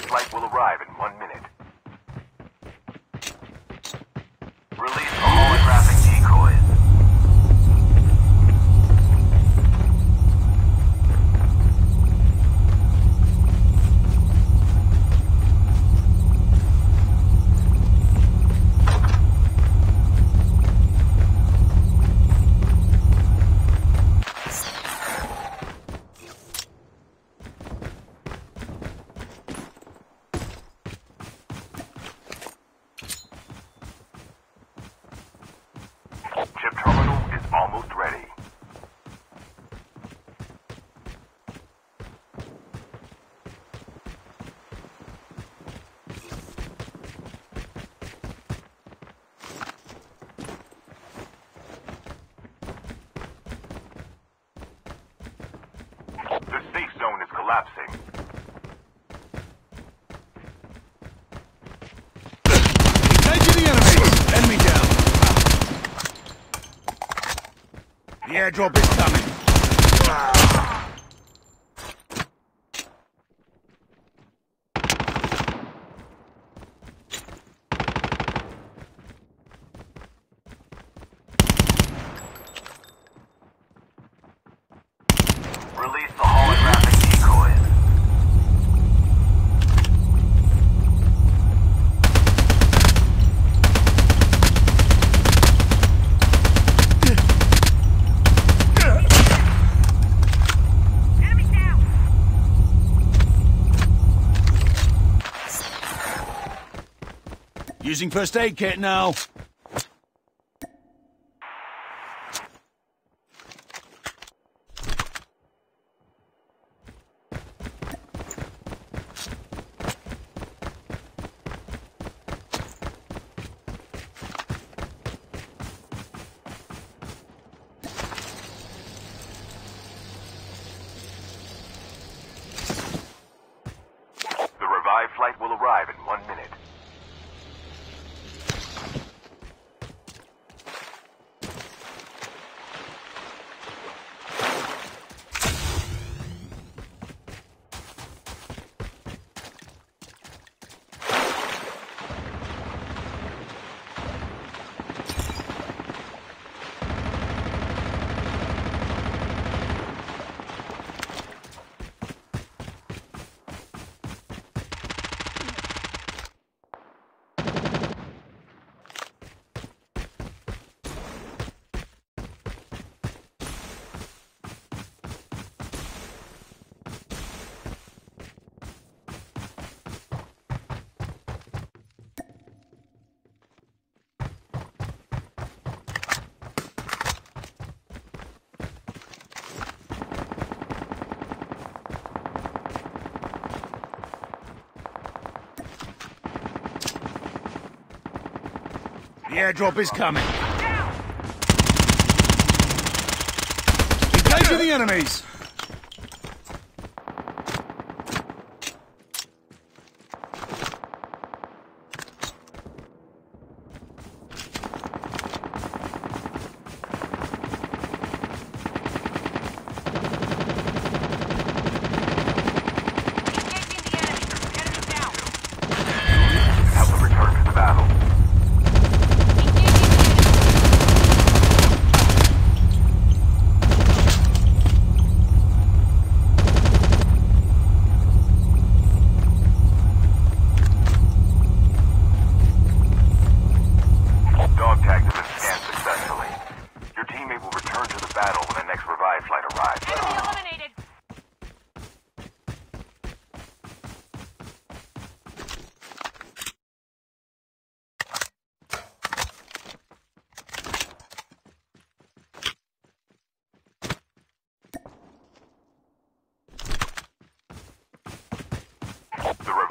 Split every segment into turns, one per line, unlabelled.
flight will arrive in one minute. Release the holographic decoys. Chip terminal is almost ready. The safe zone is collapsing.
Engaging the enemy! Enemy down! The airdrop is coming.
Ah.
Using first aid kit now.
The revived flight will arrive in one minute.
The airdrop is coming. Engaging the enemies.
Help them return to the battle. Dog tags have been scanned successfully. Your teammate will return to the battle when the next revived flight arrives.
Enemy eliminated.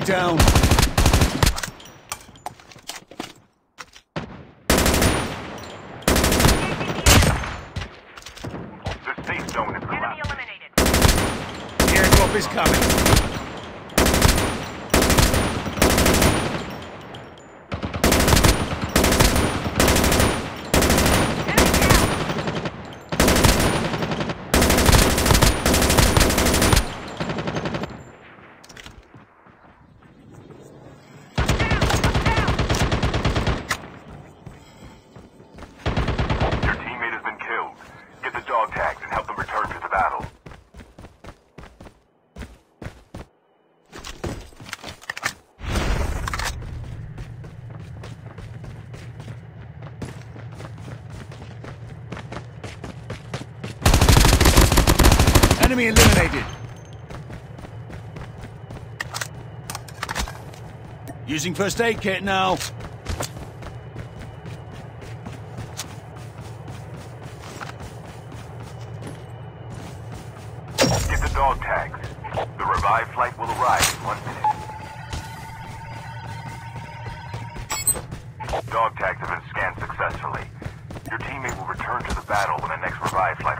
Enemy down.
The safe zone is
Enemy eliminated.
Airdrop is coming.
Enemy down.
Your teammate has been killed. Get the dog tags and help them return to the battle.
Enemy eliminated. Using first aid kit now.
Get the dog tags. The revived flight will arrive in one minute. Dog tags have been scanned successfully. Your teammate will return to the battle when the next revived flight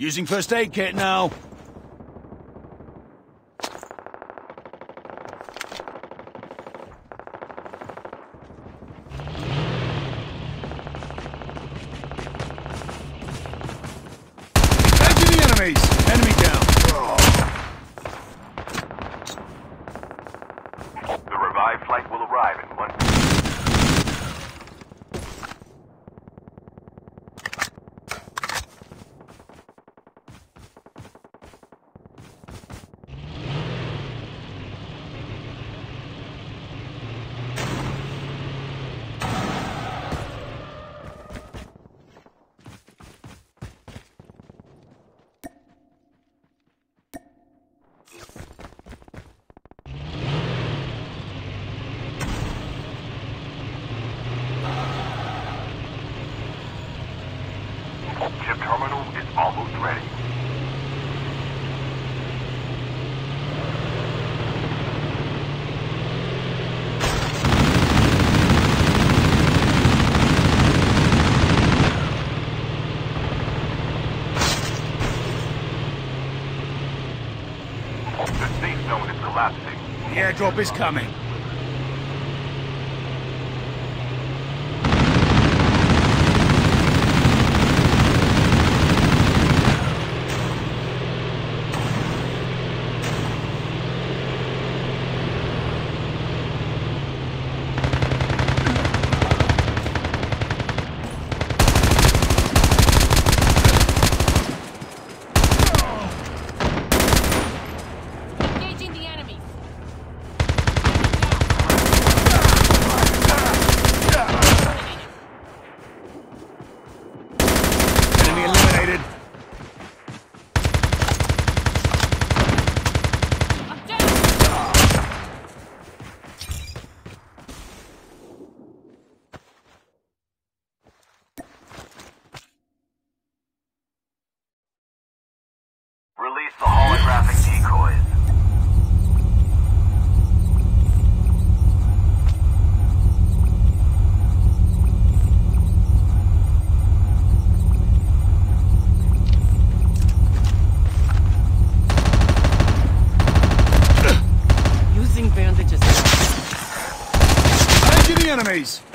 Using first aid kit now. airdrop is coming.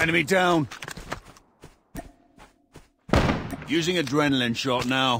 Enemy down.
Using
adrenaline shot now.